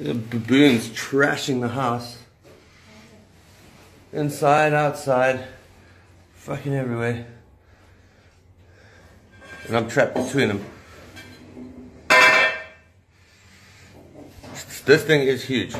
The baboons trashing the house. Inside, outside, fucking everywhere. And I'm trapped between them. This thing is huge.